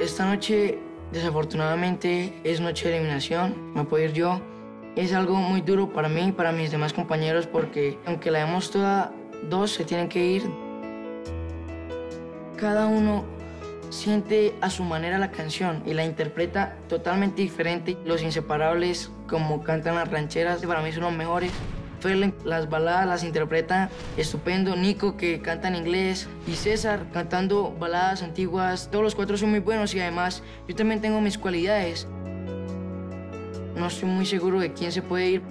Esta noche, desafortunadamente, es noche de eliminación. Me puedo ir yo. Es algo muy duro para mí y para mis demás compañeros porque aunque la demos toda, dos se tienen que ir. Cada uno siente a su manera la canción y la interpreta totalmente diferente. Los inseparables, como cantan las rancheras, para mí son los mejores. Ferlen, las baladas las interpreta estupendo. Nico, que canta en inglés. Y César, cantando baladas antiguas. Todos los cuatro son muy buenos y además yo también tengo mis cualidades. No estoy muy seguro de quién se puede ir.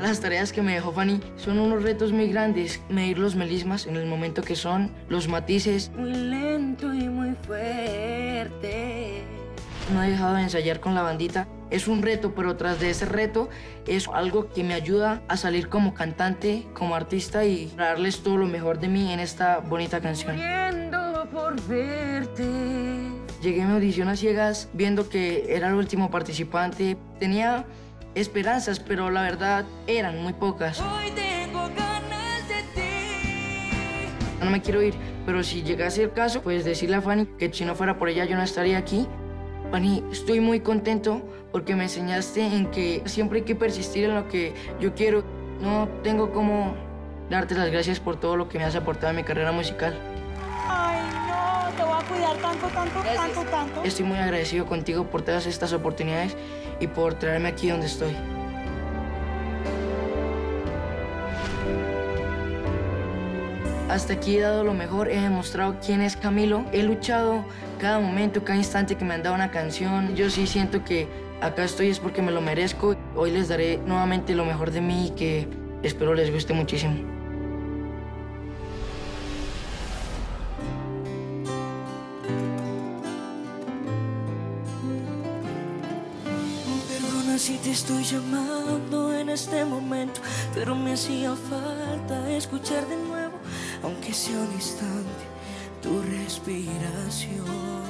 Las tareas que me dejó Fanny son unos retos muy grandes. Medir los melismas en el momento que son, los matices. Muy lento y muy fuerte. No he dejado de ensayar con la bandita. Es un reto, pero tras de ese reto es algo que me ayuda a salir como cantante, como artista y darles todo lo mejor de mí en esta bonita canción. Muriendo por verte. Llegué a mi audición a ciegas viendo que era el último participante. Tenía esperanzas, pero la verdad eran muy pocas. Hoy tengo ganas de ti. No me quiero ir, pero si llegase el caso, pues decirle a Fanny que si no fuera por ella yo no estaría aquí. Fanny, estoy muy contento porque me enseñaste en que siempre hay que persistir en lo que yo quiero. No tengo cómo darte las gracias por todo lo que me has aportado en mi carrera musical. Ay, no, te voy a cuidar tanto, tanto, tanto, tanto. Estoy muy agradecido contigo por todas estas oportunidades y por traerme aquí donde estoy. Hasta aquí he dado lo mejor, he demostrado quién es Camilo, he luchado cada momento, cada instante que me han dado una canción. Yo sí siento que acá estoy es porque me lo merezco. Hoy les daré nuevamente lo mejor de mí y que espero les guste muchísimo. Si te estoy llamando en este momento, pero me hacía falta escuchar de nuevo, aunque sea un instante, tu respiración.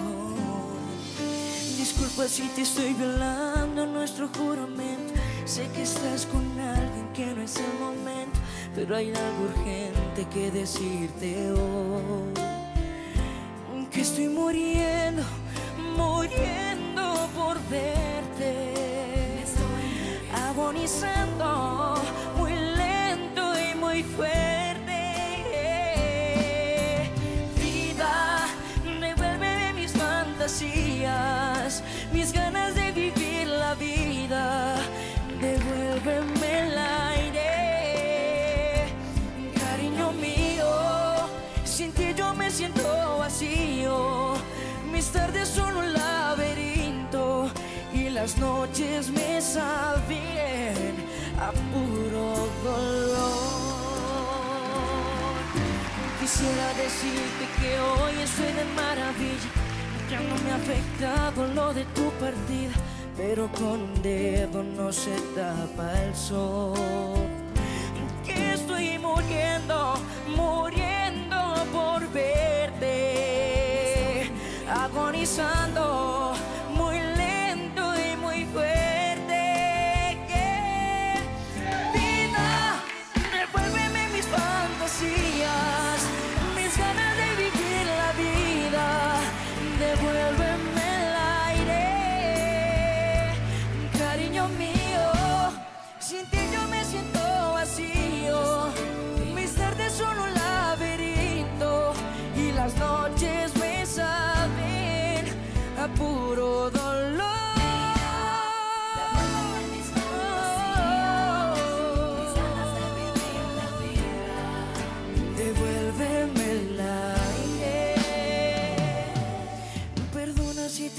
Disculpa si te estoy violando nuestro juramento. Sé que estás con alguien que no es el momento, pero hay algo urgente que decirte hoy. Que estoy muriendo, Mis tardes son un laberinto y las noches me saben a puro dolor. Quisiera decirte que hoy estoy de maravilla, que no me ha afectado lo de tu partida, pero con un dedo no se tapa el sol. reason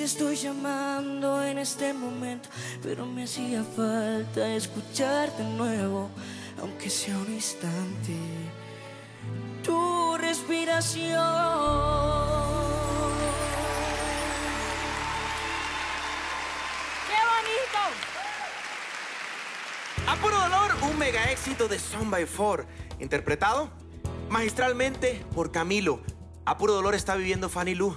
te estoy llamando en este momento, pero me hacía falta escucharte de nuevo, aunque sea un instante. Tu respiración. ¡Qué bonito! A puro dolor, un mega éxito de Son by Four, interpretado magistralmente por Camilo. A puro dolor está viviendo Fanny Lu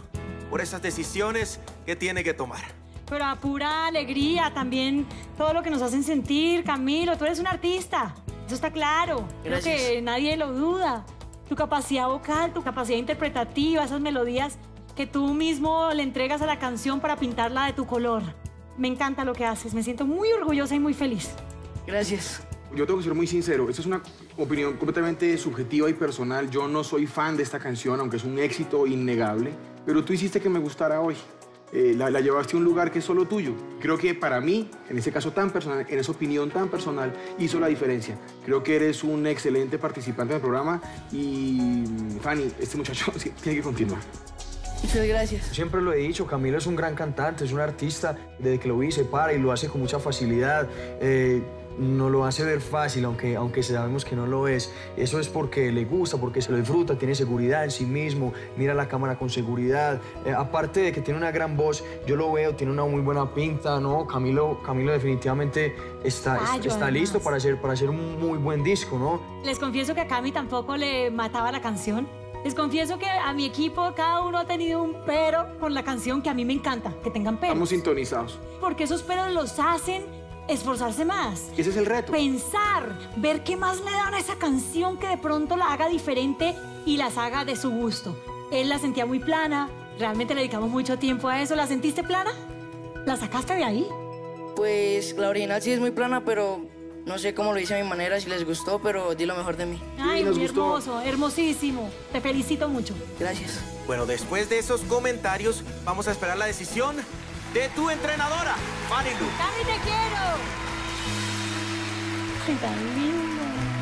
por esas decisiones que tiene que tomar. Pero a pura alegría también, todo lo que nos hacen sentir, Camilo, tú eres un artista. Eso está claro. Creo Gracias. que nadie lo duda. Tu capacidad vocal, tu capacidad interpretativa, esas melodías que tú mismo le entregas a la canción para pintarla de tu color. Me encanta lo que haces, me siento muy orgullosa y muy feliz. Gracias. Yo tengo que ser muy sincero, esta es una opinión completamente subjetiva y personal. Yo no soy fan de esta canción, aunque es un éxito innegable, pero tú hiciste que me gustara hoy. Eh, la, la, llevaste a un lugar que es solo tuyo. Creo que para mí, en ese caso tan personal, en esa opinión tan personal, hizo la diferencia. Creo que eres un excelente participante del programa y, Fanny, este muchacho tiene que continuar. Muchas gracias. Siempre lo he dicho, Camilo es un gran cantante, es un artista. Desde que lo vi se para y lo hace con mucha facilidad. Eh, no lo hace ver fácil, aunque, aunque sabemos que no lo es. Eso es porque le gusta, porque se lo disfruta, tiene seguridad en sí mismo, mira la cámara con seguridad. Eh, aparte de que tiene una gran voz, yo lo veo, tiene una muy buena pinta, ¿no? Camilo, Camilo definitivamente está, Fallo, está listo para hacer, para hacer un muy buen disco, ¿no? Les confieso que a Cami tampoco le mataba la canción. Les confieso que a mi equipo cada uno ha tenido un pero con la canción que a mí me encanta, que tengan peros. Estamos sintonizados. Porque esos peros los hacen esforzarse más. Ese es el reto. Pensar, ver qué más le dan a esa canción que de pronto la haga diferente y las haga de su gusto. Él la sentía muy plana, realmente le dedicamos mucho tiempo a eso. ¿La sentiste plana? ¿La sacaste de ahí? Pues la original sí es muy plana, pero no sé cómo lo hice a mi manera, si les gustó, pero di lo mejor de mí. Ay, nos muy gustó. hermoso, hermosísimo. Te felicito mucho. Gracias. Bueno, después de esos comentarios, vamos a esperar la decisión de tu entrenadora, Fanny Lu. ¡Cami, te quiero! Ay, tan lindo.